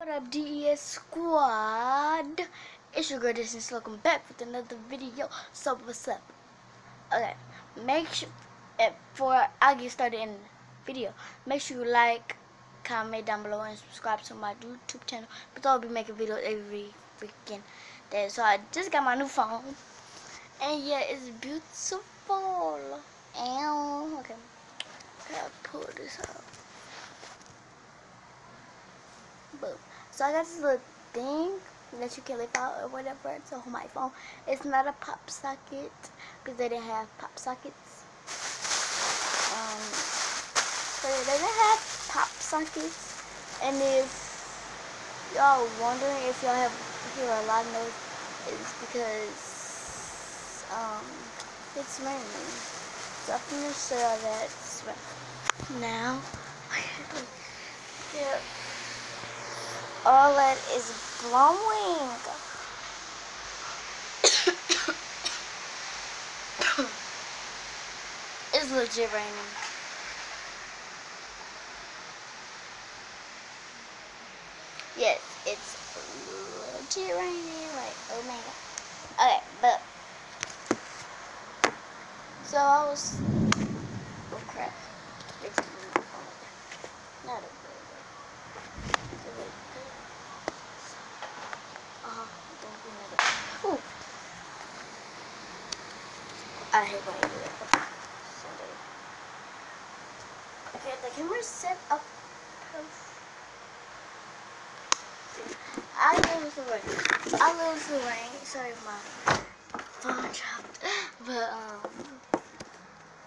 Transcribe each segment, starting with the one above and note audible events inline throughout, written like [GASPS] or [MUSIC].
What up, DES Squad? It's your girl Destiny. Welcome back with another video. So what's up? Okay, make sure eh, before I get started in the video, make sure you like, comment down below, and subscribe to my YouTube channel. Because I'll be making videos every freaking day. So I just got my new phone, and yeah, it's beautiful. And okay, gotta pull this out. Boom. So I got this little thing that you can lift out or whatever to hold my phone. It's not a pop socket because they didn't have pop sockets. Um, so they didn't have pop sockets. And if y'all wondering if y'all have hear a lot of noise, it's because um, it's raining. So I'm gonna show that it's raining. Now, [LAUGHS] yeah all that is blowing. [COUGHS] it's legit raining. Yes, it's legit raining. Like, oh my god. Okay, but so I was. Oh crap! Not a I hate when I do that. Okay, the camera's set up. I love the rain. I love the rain. Sorry, my phone dropped. [GASPS] But, um,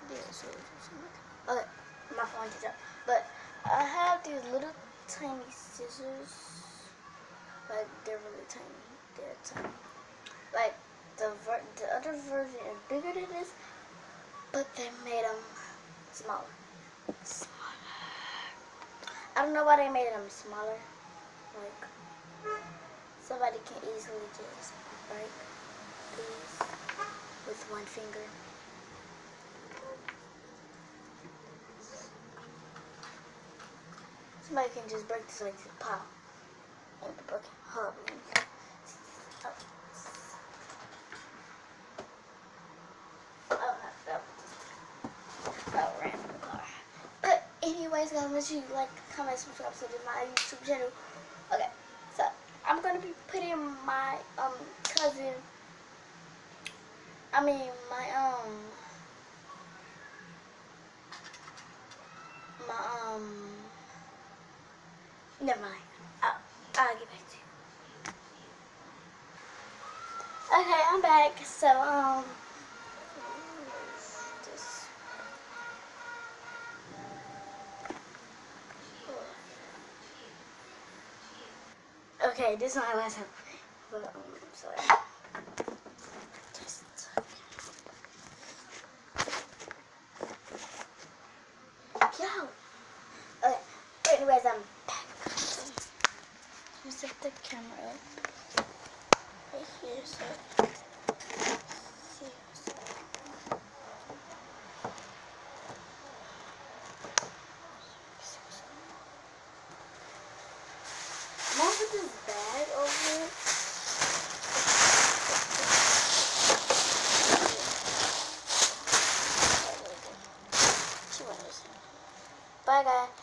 yeah, so, okay, my phone just dropped. But I have these little tiny scissors. Like, they're really tiny. They're tiny. Like, the the other version is bigger than this, but they made them smaller. Smaller. I don't know why they made them smaller. Like somebody can easily just break these with one finger. Somebody can just break this like pop and the broken hub. anyways, guys, make sure you like, comment, subscribe to my YouTube channel. Okay, so I'm gonna be putting my um cousin. I mean my um my um. Never mind. I'll, I'll get back to you. Okay, I'm back. So um. Okay, this is my last time. But, um, sorry. Just Yo! Okay, anyways, I'm back. Let me set the camera up right here so Bye, guys.